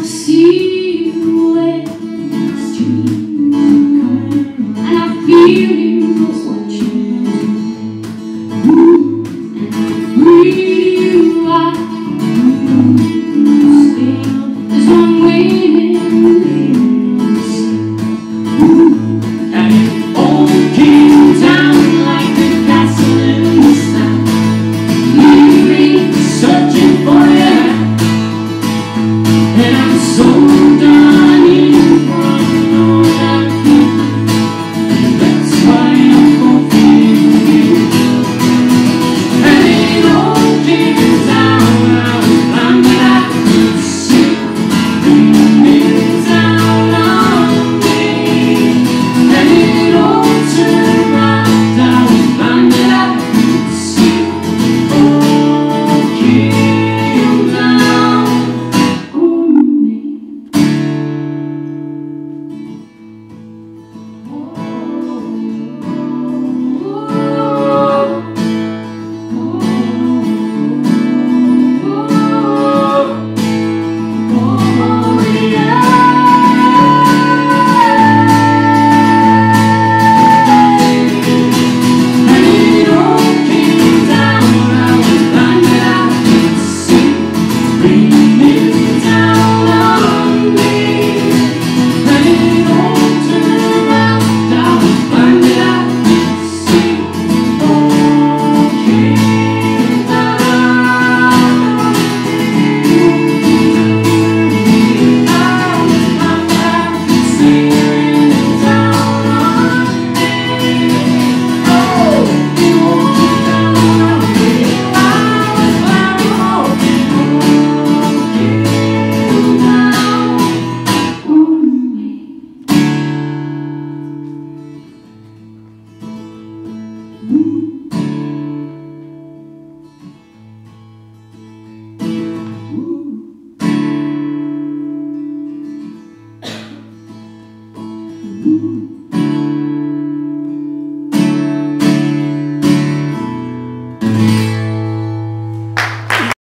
see you in the street, and I feel you. Jesus.